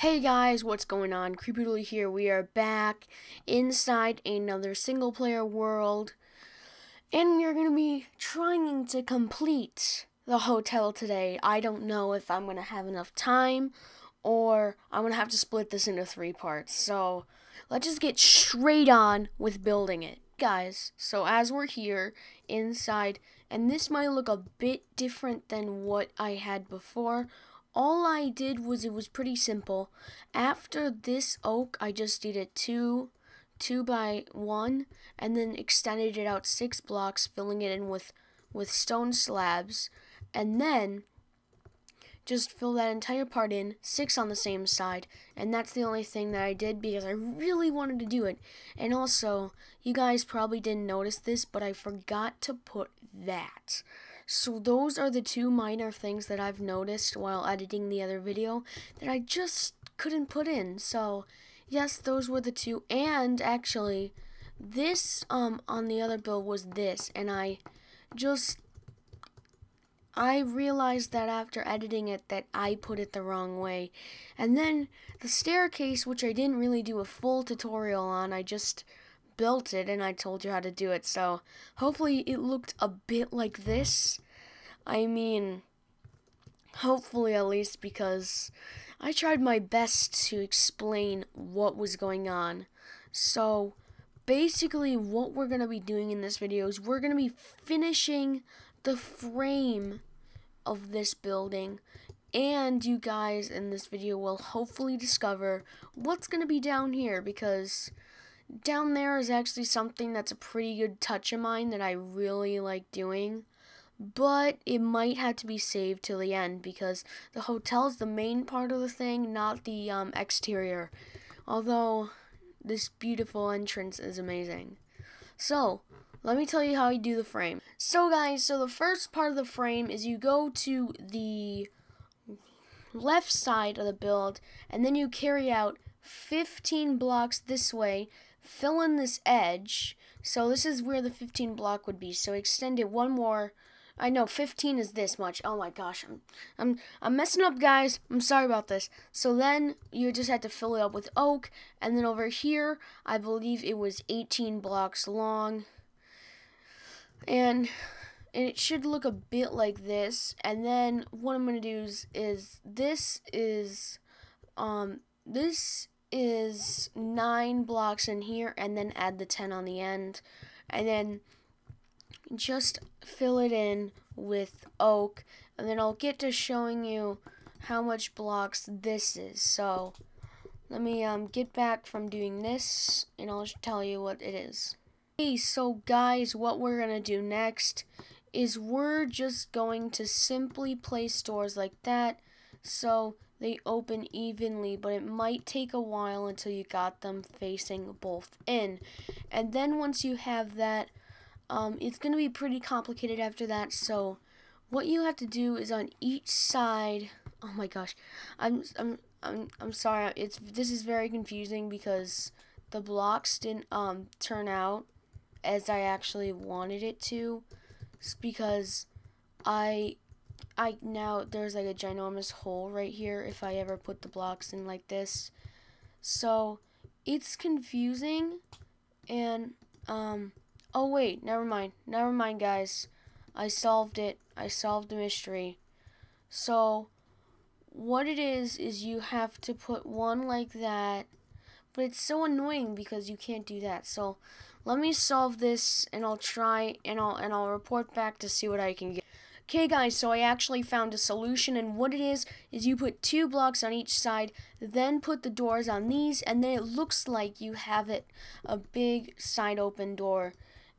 Hey guys, what's going on? Creepy here. We are back inside another single player world. And we are going to be trying to complete the hotel today. I don't know if I'm going to have enough time or I'm going to have to split this into three parts. So let's just get straight on with building it. Guys, so as we're here inside, and this might look a bit different than what I had before all I did was it was pretty simple. After this oak, I just did it two, two by one, and then extended it out six blocks, filling it in with, with stone slabs, and then just fill that entire part in, six on the same side, and that's the only thing that I did because I really wanted to do it. And also, you guys probably didn't notice this, but I forgot to put that. So those are the two minor things that I've noticed while editing the other video that I just couldn't put in. So yes, those were the two. And actually, this um on the other bill was this, and I just I realized that after editing it that I put it the wrong way. And then the staircase, which I didn't really do a full tutorial on, I just built it and I told you how to do it. So hopefully it looked a bit like this. I mean, hopefully at least because I tried my best to explain what was going on. So basically what we're going to be doing in this video is we're going to be finishing the frame of this building and you guys in this video will hopefully discover what's going to be down here because down there is actually something that's a pretty good touch of mine that I really like doing. But it might have to be saved till the end because the hotel is the main part of the thing, not the um, exterior. Although this beautiful entrance is amazing. So, let me tell you how you do the frame. So guys, so the first part of the frame is you go to the left side of the build and then you carry out 15 blocks this way fill in this edge. So this is where the 15 block would be. So extend it one more. I know 15 is this much. Oh my gosh, I'm I'm I'm messing up, guys. I'm sorry about this. So then you just had to fill it up with oak, and then over here, I believe it was 18 blocks long. And and it should look a bit like this. And then what I'm gonna do is, is this is um this is nine blocks in here and then add the 10 on the end and then just fill it in with oak and then I'll get to showing you how much blocks this is so let me um, get back from doing this and I'll tell you what it is okay so guys what we're gonna do next is we're just going to simply place doors like that so they open evenly, but it might take a while until you got them facing both in. And then once you have that, um, it's going to be pretty complicated after that. So what you have to do is on each side. Oh my gosh, I'm I'm I'm I'm sorry. It's this is very confusing because the blocks didn't um turn out as I actually wanted it to. It's because I I now there's like a ginormous hole right here if I ever put the blocks in like this. So it's confusing and um oh wait, never mind. Never mind guys. I solved it. I solved the mystery. So what it is is you have to put one like that but it's so annoying because you can't do that. So let me solve this and I'll try and I'll and I'll report back to see what I can get. Okay guys, so I actually found a solution and what it is, is you put two blocks on each side, then put the doors on these, and then it looks like you have it, a big side open door.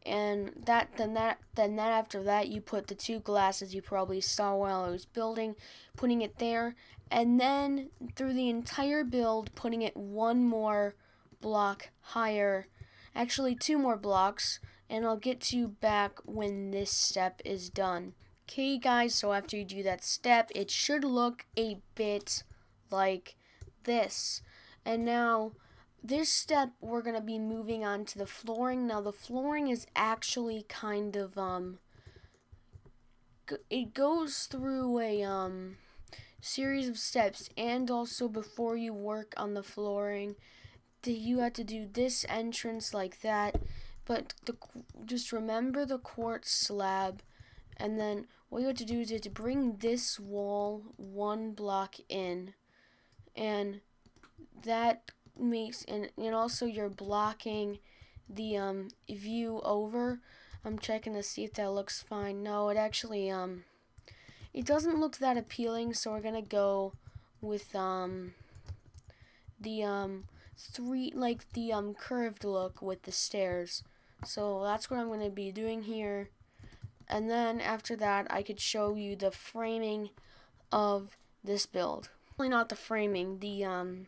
And that then that then that after that you put the two glasses you probably saw while I was building, putting it there, and then through the entire build putting it one more block higher, actually two more blocks, and I'll get to you back when this step is done. Okay guys, so after you do that step, it should look a bit like this. And now, this step, we're going to be moving on to the flooring. Now, the flooring is actually kind of, um, it goes through a, um, series of steps. And also before you work on the flooring you have to do this entrance like that. But the, just remember the quartz slab. And then what you have to do is to bring this wall one block in. And that makes and, and also you're blocking the um view over. I'm checking to see if that looks fine. No it actually um it doesn't look that appealing so we're gonna go with um the um three like the um curved look with the stairs. So that's what I'm gonna be doing here. And then after that I could show you the framing of this build. Really not the framing the um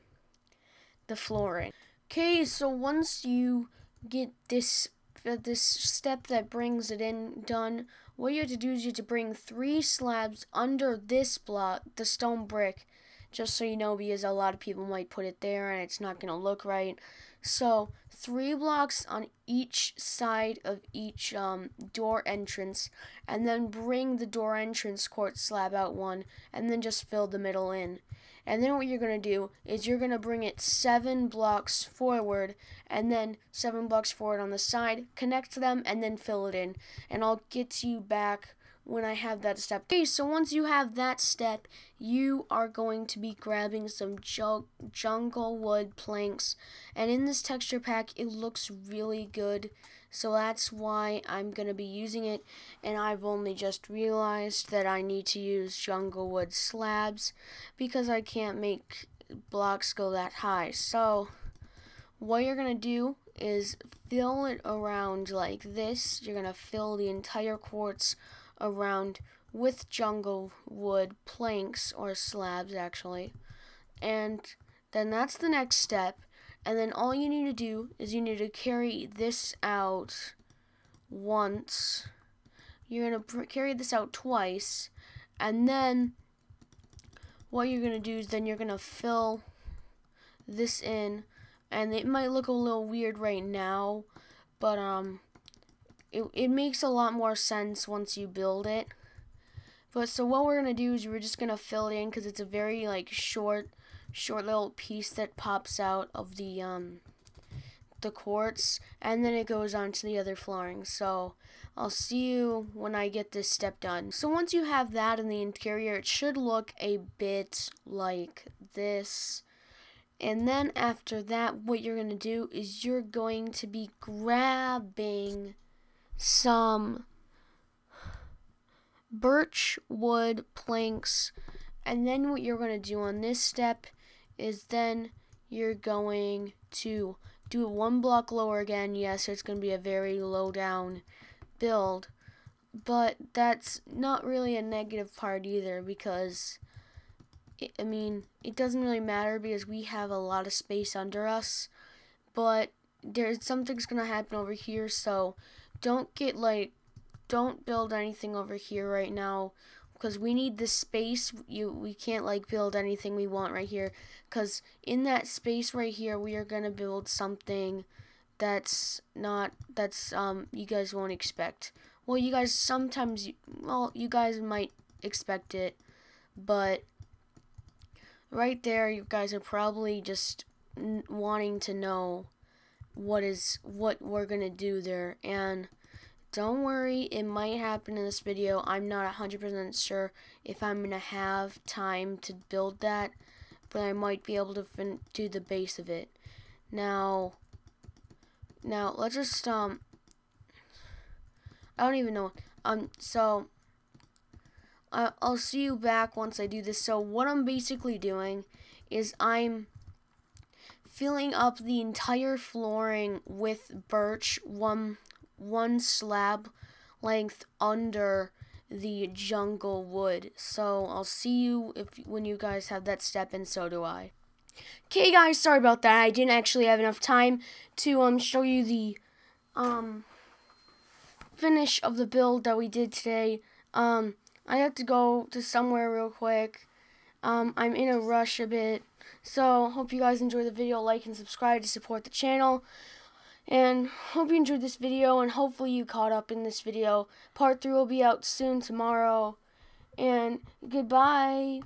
the flooring. Okay so once you get this uh, this step that brings it in done what you have to do is you have to bring three slabs under this block the stone brick just so you know because a lot of people might put it there and it's not going to look right so three blocks on each side of each um, door entrance and then bring the door entrance quartz slab out one and then just fill the middle in and then what you're going to do is you're going to bring it seven blocks forward and then seven blocks forward on the side, connect them, and then fill it in. And I'll get you back when I have that step. Okay, so once you have that step, you are going to be grabbing some jungle wood planks. And in this texture pack, it looks really good. So that's why I'm going to be using it. And I've only just realized that I need to use jungle wood slabs because I can't make blocks go that high. So what you're going to do is fill it around like this. You're going to fill the entire quartz around with jungle wood planks or slabs actually. And then that's the next step. And then all you need to do is you need to carry this out once. You're going to carry this out twice. And then what you're going to do is then you're going to fill this in. And it might look a little weird right now. But um, it, it makes a lot more sense once you build it. But so what we're going to do is we're just going to fill it in because it's a very like short short little piece that pops out of the um, the quartz and then it goes on to the other flooring. So I'll see you when I get this step done. So once you have that in the interior it should look a bit like this. And then after that what you're going to do is you're going to be grabbing some birch wood planks. And then what you're going to do on this step is then you're going to do it one block lower again. Yes, it's going to be a very low down build, but that's not really a negative part either because, it, I mean, it doesn't really matter because we have a lot of space under us, but there's something's going to happen over here, so don't get like, don't build anything over here right now because we need the space. You we can't like build anything we want right here because in that space right here we are going to build something that's not that's um you guys won't expect. Well you guys sometimes well you guys might expect it but right there you guys are probably just wanting to know what is what we're to do there and don't worry, it might happen in this video. I'm not 100% sure if I'm to have time to build that, but I might be able to do the base of it. Now, now let's just, um, I don't even know. Um, so, I'll see you back once I do this. So, what I'm basically doing is I'm filling up the entire flooring with birch, one one slab length under the jungle wood. So I'll see you if when you guys have that step, and so do I. Okay, guys, sorry about that. I didn't actually have enough time to um show you the um finish of the build that we did today. Um, I have to go to somewhere real quick. Um, I'm in a rush a bit. So, hope you guys enjoy the video. Like and subscribe to support the channel. And hope you enjoyed this video and hopefully you caught up in this video. Part 3 will be out soon tomorrow. And goodbye.